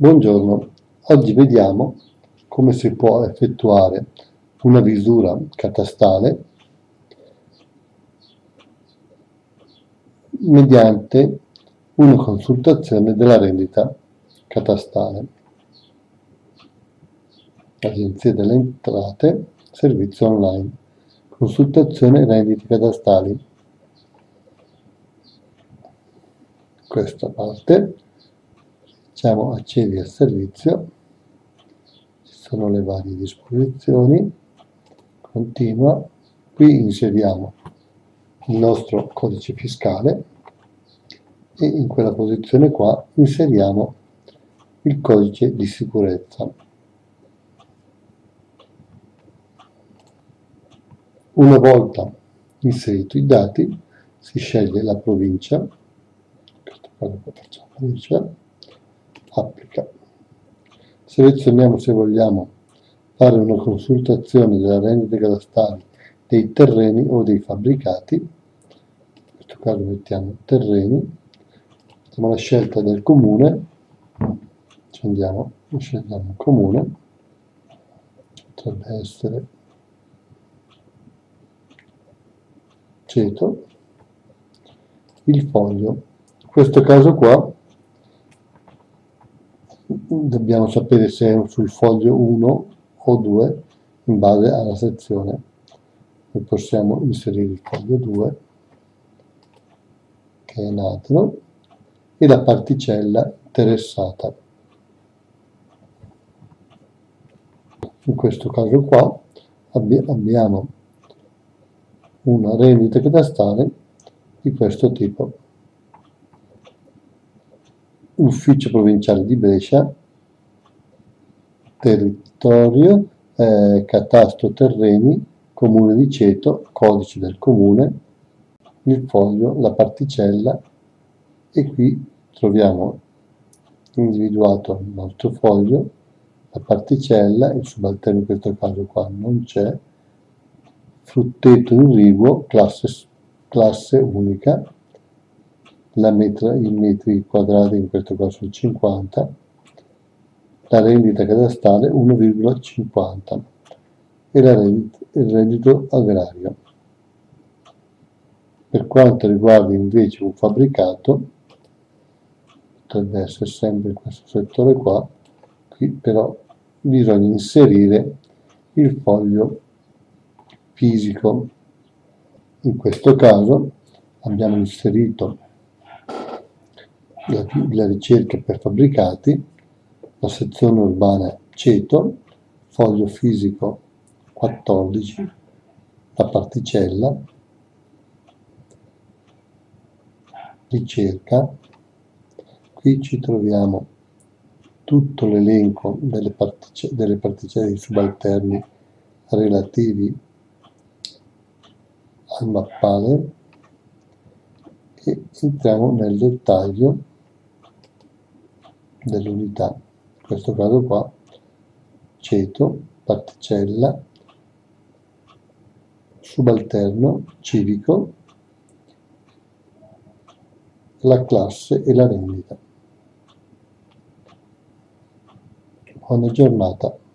Buongiorno, oggi vediamo come si può effettuare una visura catastale mediante una consultazione della rendita catastale. Agenzia delle Entrate, servizio online, consultazione rendite catastali. Questa parte Facciamo accedi al servizio, ci sono le varie disposizioni, continua, qui inseriamo il nostro codice fiscale e in quella posizione qua inseriamo il codice di sicurezza. Una volta inserito i dati si sceglie la provincia, in questo caso facciamo provincia, applica. Selezioniamo se vogliamo fare una consultazione della rendita catastale dei terreni o dei fabbricati, in questo caso mettiamo terreni, facciamo la scelta del comune, scegliamo, scegliamo comune, potrebbe essere ceto, il foglio, in questo caso qua dobbiamo sapere se è sul foglio 1 o 2 in base alla sezione. E possiamo inserire il foglio 2 che è nativo e la particella interessata. In questo caso qua abbiamo una rendita catastale di questo tipo. Ufficio provinciale di Brescia, territorio, eh, catasto terreni, comune di Ceto, codice del comune, il foglio, la particella. E qui troviamo individuato il nostro foglio, la particella, il subalterno in questo caso qua non c'è, frutteto in rigo, classe, classe unica, la metra in metri quadrati, in questo caso 50, la rendita catastale 1,50 e rendita, il reddito agrario. Per quanto riguarda invece un fabbricato, potrebbe essere sempre in questo settore qua, qui però bisogna inserire il foglio fisico. In questo caso abbiamo inserito la, la ricerca per fabbricati, la sezione urbana ceto, foglio fisico 14, la particella, ricerca, qui ci troviamo tutto l'elenco delle, partice delle particelle subalterni relativi al mappale e entriamo nel dettaglio dell'unità, questo caso qua ceto, particella, subalterno, civico, la classe e la rendita. Buona giornata.